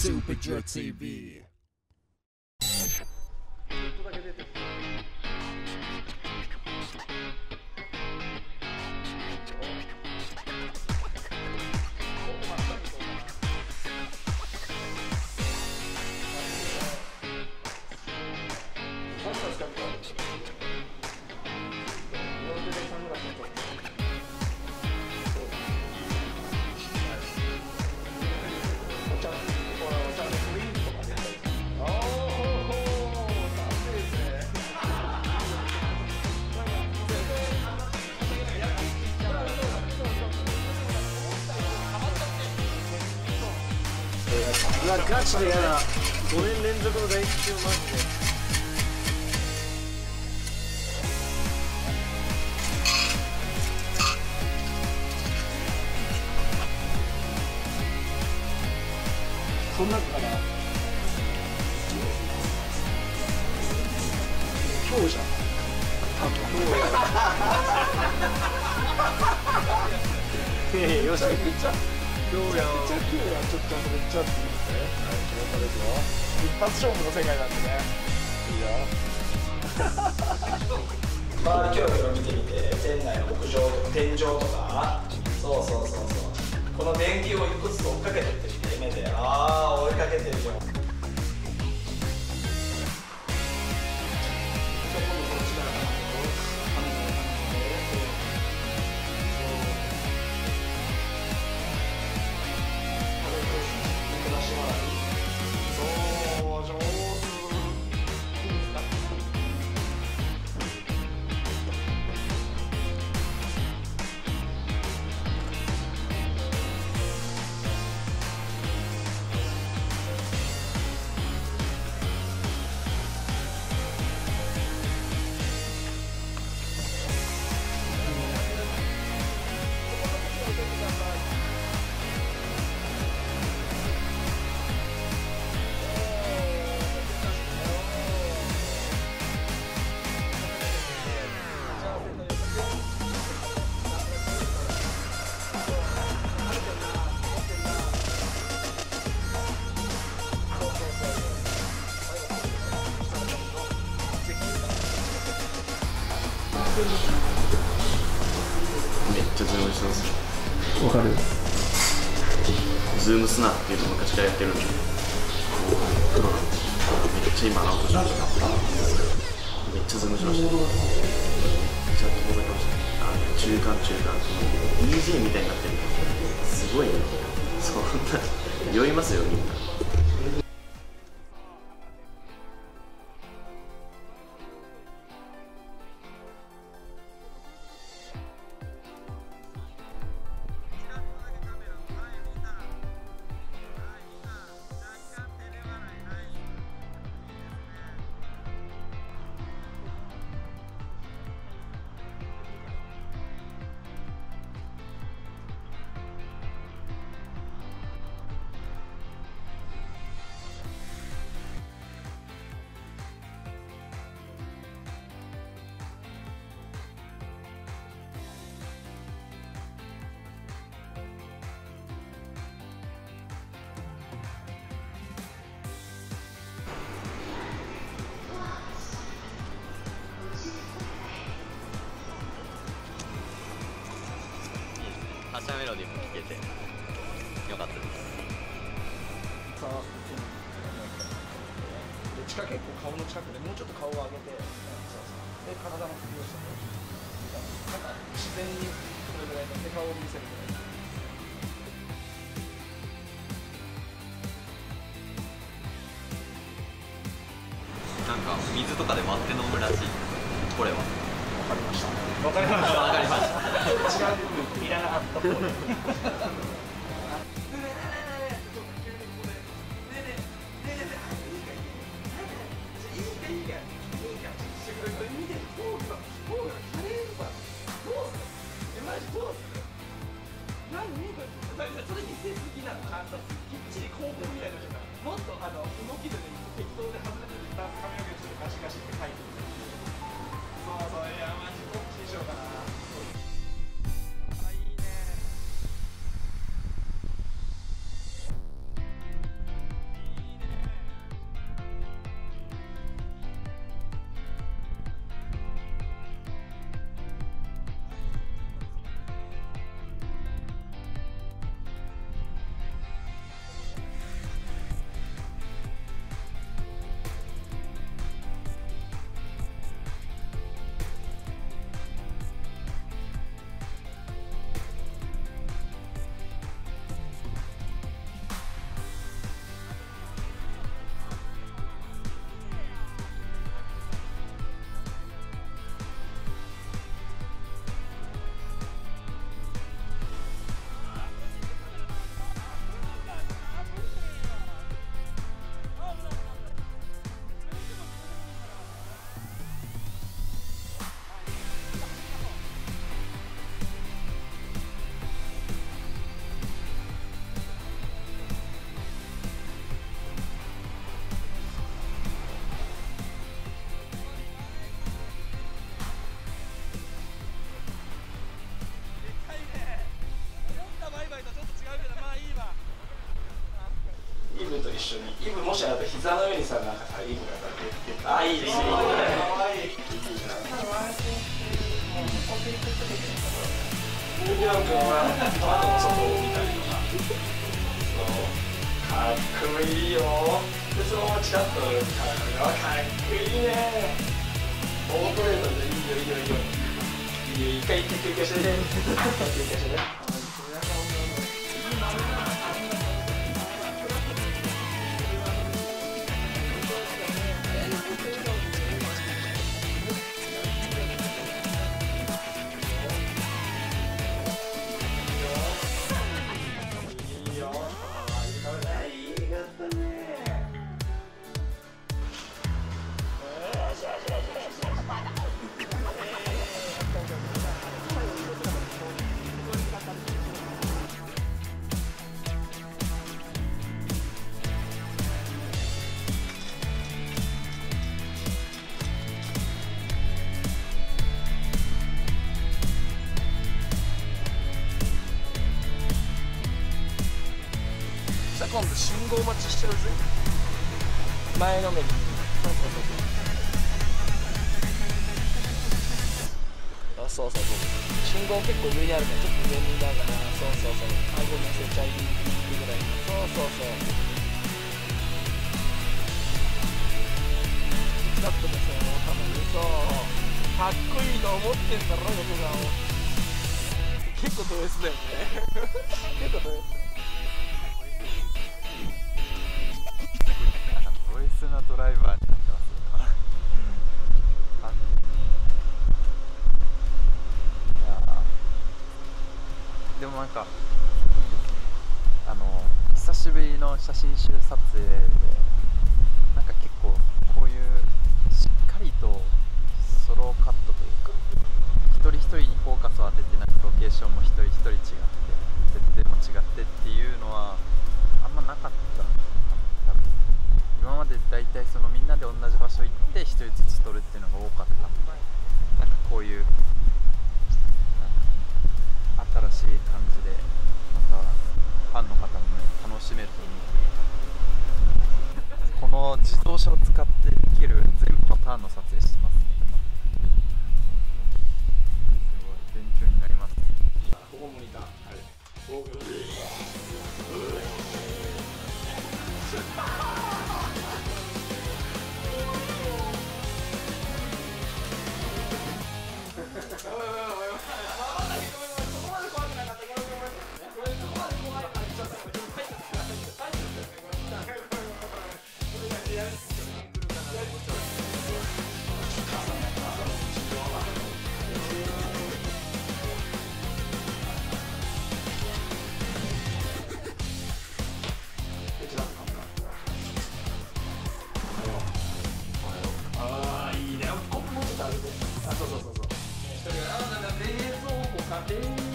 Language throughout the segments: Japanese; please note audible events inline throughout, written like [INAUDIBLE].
Super Jerk TV. うわガチでやだ。5年連続の大吉をマジで。そんなから今日じゃん。多分今日。[LAUGHS] やめっちゃ今日やめっちょっとちゃんとめっちゃって言って。はい仕事ですよ一発勝負の世界なんでねいいよまあキョロキョロ見てみて店内の屋上とか天井とかそうそうそうそう。この電球を一個ずつ追っかけてってみて目で。ああ追いかけてるよ。そうめっちゃズームしてますよ。わかる。ズームすなっていうの昔からやってるんで。めっちゃ今アウトしました。めっちゃズームしました。めっちゃ遠ざけました。あの中間中間。その DJ みたいになってる。のすごいね。そんな [LAUGHS] 酔いますよみんな発車メロディーも聴けてよかったです。さあどっちか結構顔の近くでもうちょっと顔を上げてそうそうで体の首を下げてなんか自然にこれぐらいの手顔を見せるぐらいな。んか水とかで割って飲むらしい。これは。わかりました。わかりました。わかりました。違う。いらなかった緒に。イブもしあと膝の上にさなんかさイブがさ出てあいいですねかわいいジョン君は窓の外を見たりとかそうかっこいいよでそのままチラッとかっこいいかっこいいねオートレートでいいよいいよいいよいいよ一回一回休憩してね休憩してねさあ今度信号待ちしちゃうぜ。前のめりあそうそうそう。信号結構上にあるからちょっと上見ながらそうそうそう。顎乗せちゃいぐらい。そうそうそう。だってですよ多分そうかっこいいと思ってんだろ横顔結構ド S だよね。結構ド S スなドライバーになってますよ完全に。いやでもなんかいいですねあの久しぶりの写真集撮影で体そのみんなで同じ場所行って1人ずつ取るっていうのが多かった day.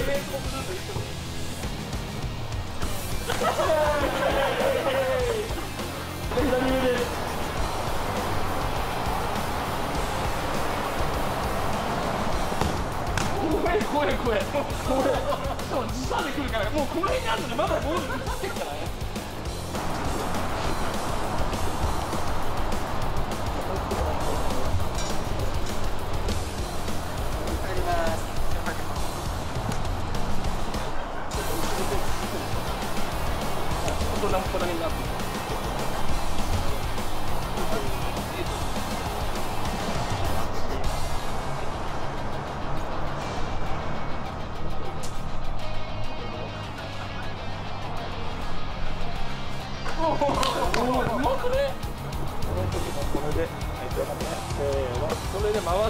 怖い怖い怖い。怖い。しかも時差で来るから、もうこの辺にあるのにまだボール映ってるからね。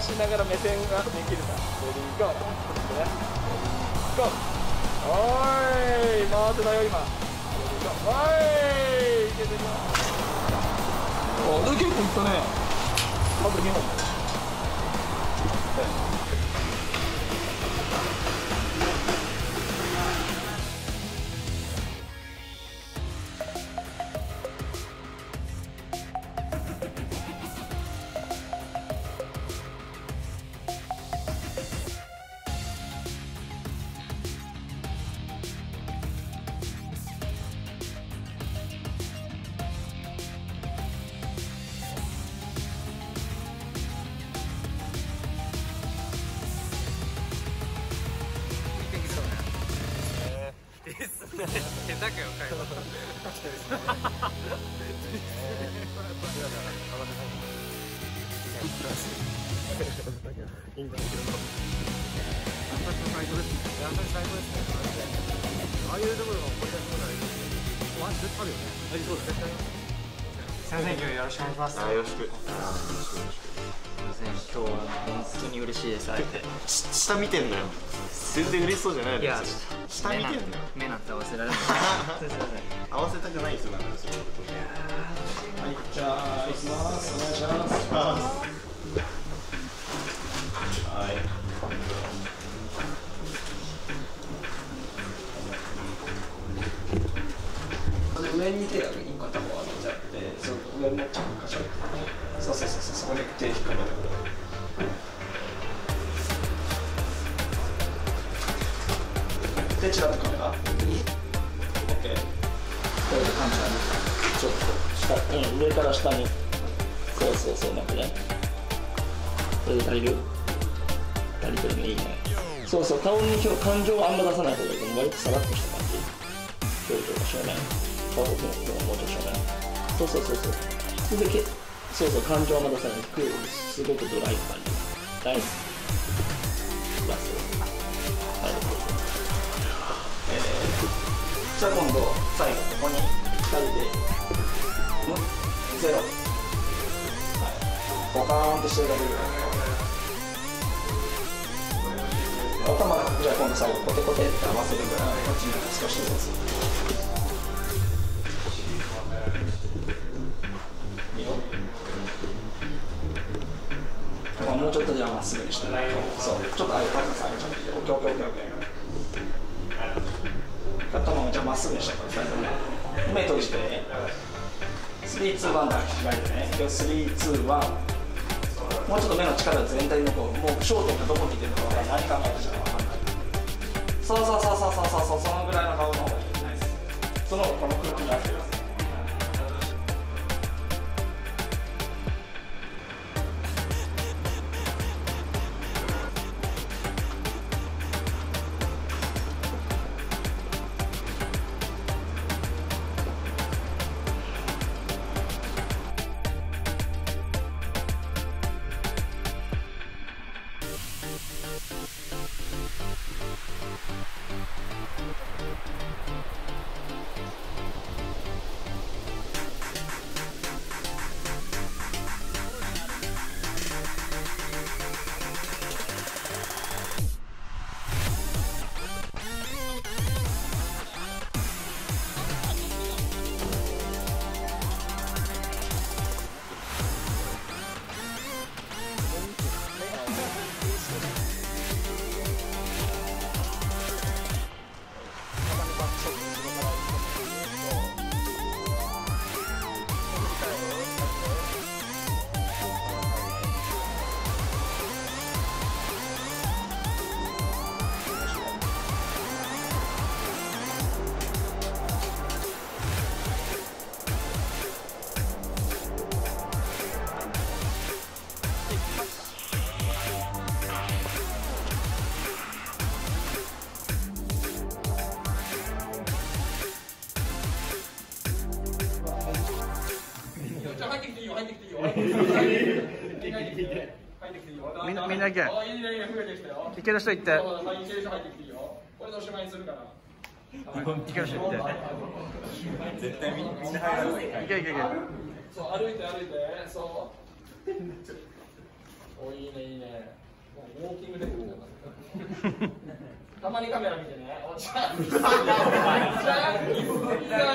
しながら目線ができるか。レディーゴー。ゴー。おーい、回慌てたよ今はいいけてるよおで結構いったねあと2本あよろしく。すいません今日は本当に嬉しいです。会えてし [LAUGHS] 下見てんだよ全然嬉しそうじゃないのいや下見てんだよ。目なんて合わせられない。[LAUGHS] 合わせたくない人なんですよはい。じゃあ行きますお願い。しますはい。上に手が一個頭を上げちゃってその上もちょっとカシャってそうでちらっとうん、上かに。そうそうそうなんかね。これで足りる？足りてるねいいね。そうそう顔に今日感情はあんま出さない方がいい。割とさらっとした感じ。表情が正面。顔のもうちょっと正面。そうそうそうそう。それでけそうそう感情はあんま出さない。クールすごくドライな感じ。ナイス。ラスト。はいえー、じゃあ今度最後ここに2人で。ゼロ。はい。ポカーンとしてるだけで。頭じゃあ今度最後コテコテって合わせるから。こっちに少しずつもうちょっとじゃあまっすぐにして。そう。ちょっとあれ高さ上げちゃって。いいよオッケーオッケーオッケーオッケー頭もじゃあまっすぐにしてください目閉じて。321だ開いてね今日321もうちょっと目の力全体のこうもう焦点がどこにいてるか分からない何考えてるか分からない。そうそうそうそうそうそうそのぐらいの顔の方がいい。そのこの空気に合ってるじみんなみんな行け。あいいねいいね増えてきたよ。いける人行って。そうそうはいいける人入ってきていいよ。これでおしまいにするから。いける人行って。絶対みみんな入らないいけいけいけそう歩いて歩いて。そう。おいいねいいね。ウォーキングデッドみたまにカメラ見てね。おちゃん。おちゃんだよそれは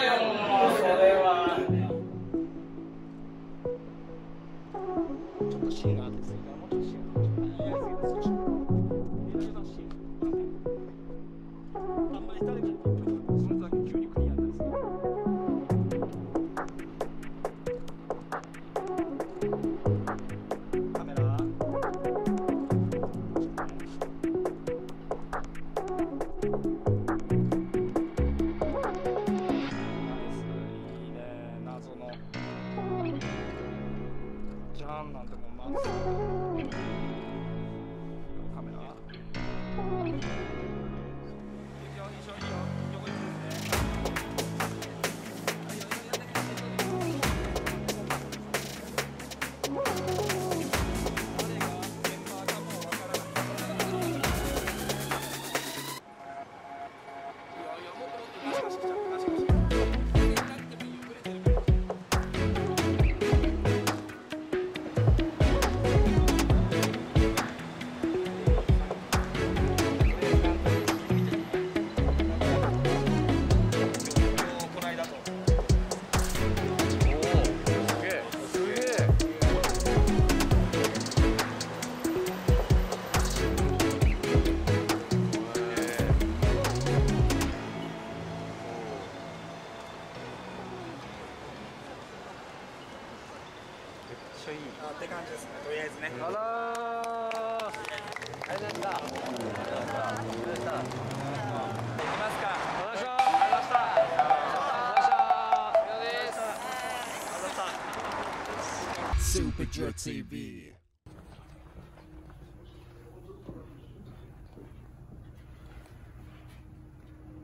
した Super Joe TV.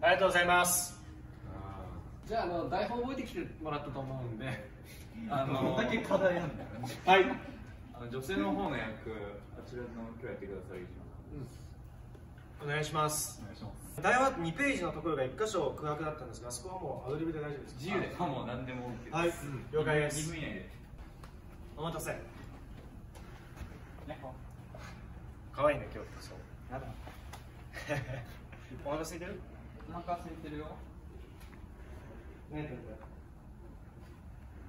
ありがとうございます。じゃああの台本覚えてきてもらったと思うんで [LAUGHS] あのだけ課題なんだよはい。あの女性の方の役あちらの今日やってください。お願いします。お願いします。台本2ページのところが1箇所空白だったんですがあそこはもうアドリブで大丈夫です。自由で。かも何でも OK です。はい。了解です。2分以内でお待たせ。可愛いね今日そ。うやだ。[LAUGHS] お腹空いてる？お腹空いてるよ。ねえ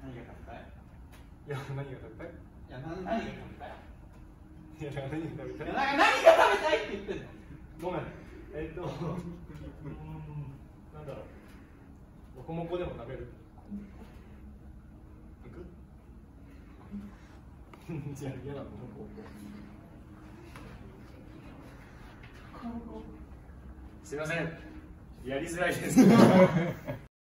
何が食べたい？いや何が食べたい？いや何何が食べたい？いや何が食べたい？何が食べたいって言ってんの？ごめん。えっとうーん。なんだろう。モコモコでも食べる行く [LAUGHS] じゃあ嫌なのモコモコすいません。やりづらいです [LAUGHS]